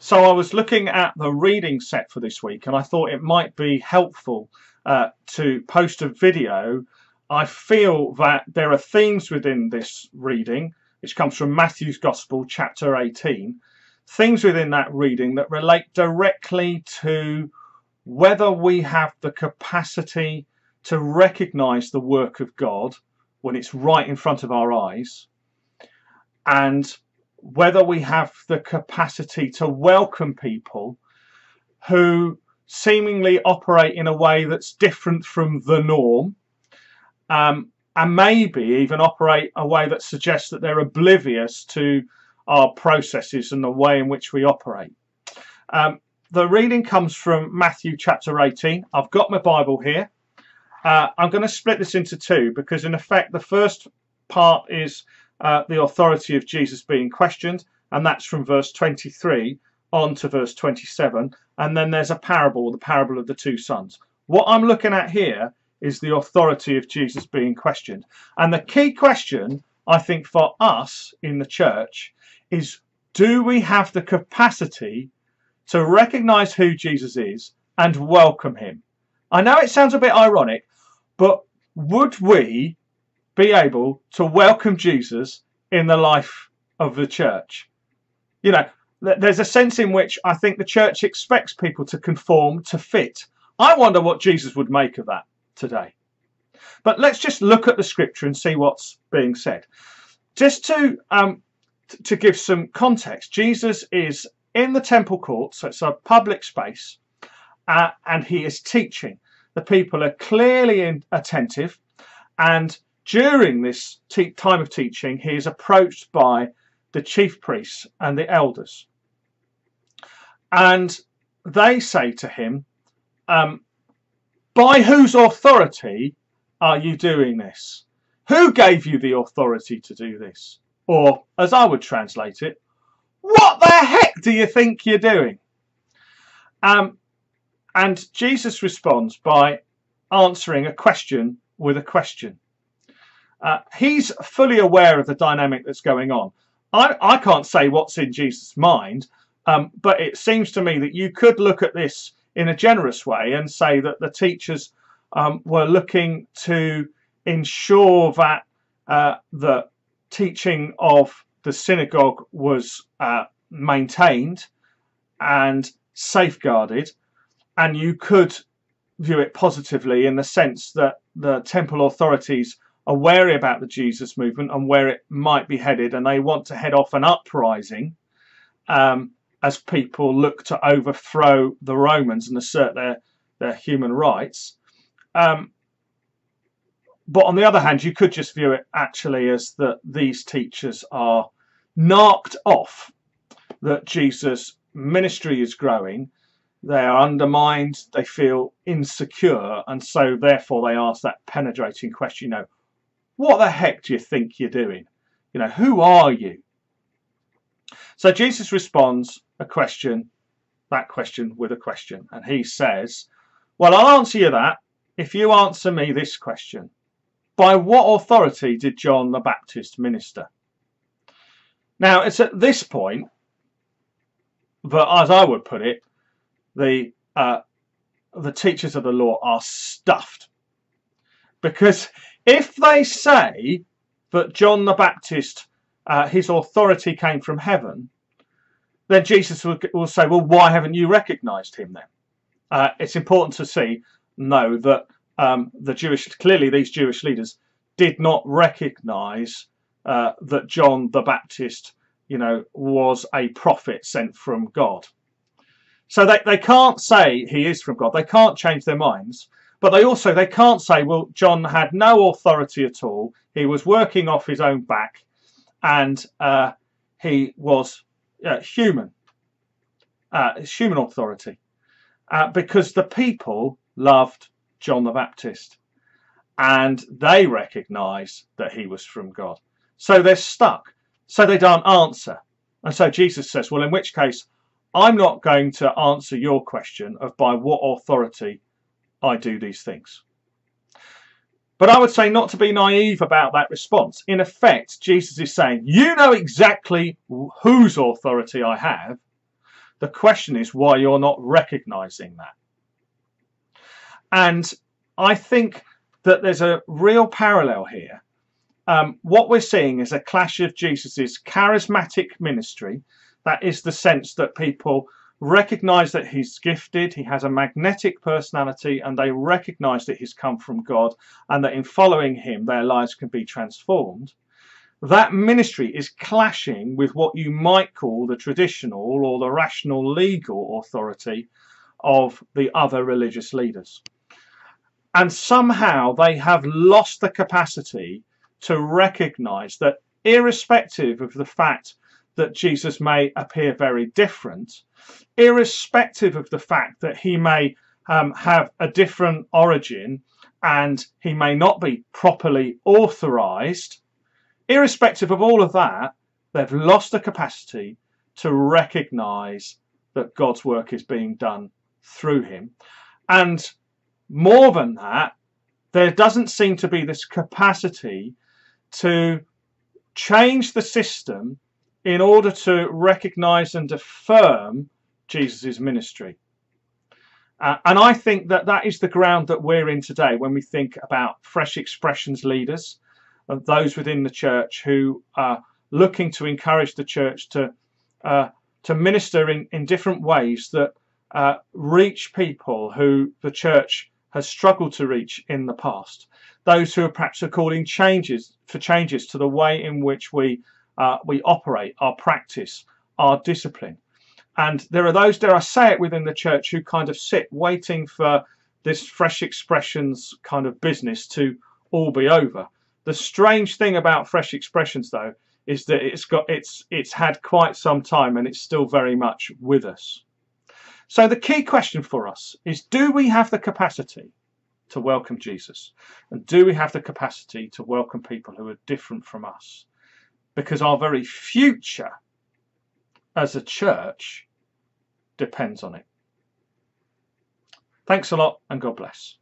So I was looking at the reading set for this week and I thought it might be helpful uh, to post a video. I feel that there are themes within this reading, which comes from Matthew's Gospel, chapter 18, things within that reading that relate directly to whether we have the capacity to recognize the work of God when it's right in front of our eyes and whether we have the capacity to welcome people who seemingly operate in a way that's different from the norm um, and maybe even operate a way that suggests that they're oblivious to our processes and the way in which we operate. Um, the reading comes from Matthew chapter 18. I've got my Bible here. Uh, I'm going to split this into two because, in effect, the first part is uh, the authority of Jesus being questioned, and that's from verse 23 on to verse 27. And then there's a parable, the parable of the two sons. What I'm looking at here is the authority of Jesus being questioned. And the key question, I think, for us in the church is do we have the capacity to recognize who Jesus is and welcome him? I know it sounds a bit ironic, but would we be able to welcome Jesus in the life of the church. You know, there's a sense in which I think the church expects people to conform, to fit. I wonder what Jesus would make of that today. But let's just look at the scripture and see what's being said. Just to um, to give some context, Jesus is in the temple court, so it's a public space, uh, and he is teaching. The people are clearly in, attentive, and during this time of teaching, he is approached by the chief priests and the elders. And they say to him, um, By whose authority are you doing this? Who gave you the authority to do this? Or, as I would translate it, what the heck do you think you're doing? Um, and Jesus responds by answering a question with a question. Uh, he's fully aware of the dynamic that's going on. I, I can't say what's in Jesus' mind, um, but it seems to me that you could look at this in a generous way and say that the teachers um, were looking to ensure that uh, the teaching of the synagogue was uh, maintained and safeguarded, and you could view it positively in the sense that the temple authorities are wary about the Jesus movement and where it might be headed, and they want to head off an uprising um, as people look to overthrow the Romans and assert their, their human rights. Um, but on the other hand, you could just view it actually as that these teachers are knocked off, that Jesus' ministry is growing, they are undermined, they feel insecure, and so therefore they ask that penetrating question, you know, what the heck do you think you're doing? You know, who are you? So Jesus responds a question, that question with a question. And he says, Well, I'll answer you that if you answer me this question. By what authority did John the Baptist minister? Now, it's at this point that, as I would put it, the uh, the teachers of the law are stuffed because if they say that John the Baptist, uh, his authority came from heaven, then Jesus will, will, say, well, why haven't you recognized him then? Uh, it's important to see, know that um, the Jewish, clearly these Jewish leaders did not recognize uh, that John the Baptist, you know, was a prophet sent from God. So they, they can't say he is from God. They can't change their minds. But they also they can't say, well, John had no authority at all. He was working off his own back, and uh, he was uh, human, uh, human authority, uh, because the people loved John the Baptist, and they recognise that he was from God. So they're stuck. So they don't answer. And so Jesus says, well, in which case, I'm not going to answer your question of by what authority I do these things. But I would say not to be naive about that response. In effect, Jesus is saying, You know exactly whose authority I have. The question is why you're not recognizing that. And I think that there's a real parallel here. Um, what we're seeing is a clash of Jesus's charismatic ministry. That is the sense that people recognize that he's gifted, he has a magnetic personality, and they recognize that he's come from God and that in following him, their lives can be transformed. That ministry is clashing with what you might call the traditional or the rational legal authority of the other religious leaders. And somehow they have lost the capacity to recognize that, irrespective of the fact that Jesus may appear very different, irrespective of the fact that he may um, have a different origin and he may not be properly authorized, irrespective of all of that, they've lost the capacity to recognize that God's work is being done through him. And more than that, there doesn't seem to be this capacity to change the system in order to recognize and affirm Jesus' ministry. Uh, and I think that that is the ground that we're in today when we think about fresh expressions leaders, uh, those within the church who are looking to encourage the church to uh, to minister in, in different ways that uh, reach people who the church has struggled to reach in the past. Those who are perhaps are calling changes for changes to the way in which we uh, we operate, our practice, our discipline. And there are those, dare I say it, within the church who kind of sit waiting for this fresh expressions kind of business to all be over. The strange thing about fresh expressions, though, is that it's got it's it's had quite some time and it's still very much with us. So the key question for us is do we have the capacity to welcome Jesus? And do we have the capacity to welcome people who are different from us? Because our very future as a church depends on it. Thanks a lot and God bless.